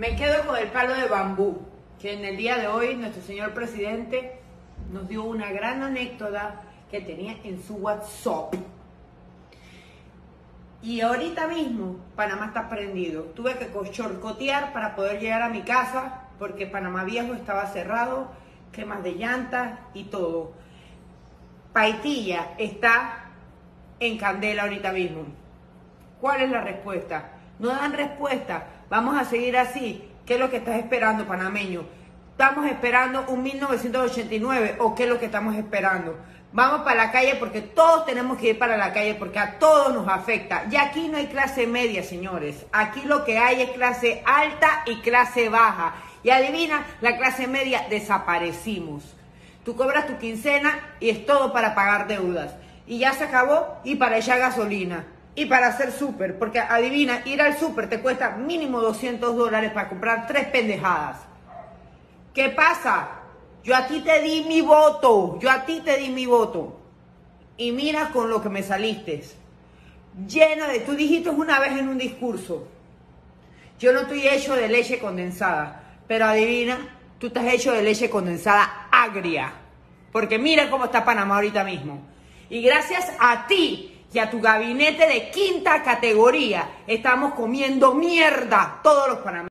Me quedo con el palo de bambú, que en el día de hoy nuestro señor presidente nos dio una gran anécdota que tenía en su WhatsApp. Y ahorita mismo Panamá está prendido. Tuve que chorcotear para poder llegar a mi casa porque Panamá Viejo estaba cerrado, quemas de llantas y todo. Paitilla está en candela ahorita mismo. ¿Cuál es la respuesta? No dan respuesta. Vamos a seguir así. ¿Qué es lo que estás esperando, panameño? ¿Estamos esperando un 1989 o qué es lo que estamos esperando? Vamos para la calle porque todos tenemos que ir para la calle porque a todos nos afecta. Y aquí no hay clase media, señores. Aquí lo que hay es clase alta y clase baja. Y adivina, la clase media desaparecimos. Tú cobras tu quincena y es todo para pagar deudas. Y ya se acabó y para echar gasolina. Y para hacer súper, porque adivina, ir al súper te cuesta mínimo 200 dólares para comprar tres pendejadas. ¿Qué pasa? Yo a ti te di mi voto, yo a ti te di mi voto. Y mira con lo que me saliste. Lleno de, tú dijiste una vez en un discurso, yo no estoy hecho de leche condensada, pero adivina, tú estás hecho de leche condensada agria. Porque mira cómo está Panamá ahorita mismo. Y gracias a ti y a tu gabinete de quinta categoría, estamos comiendo mierda todos los panameños.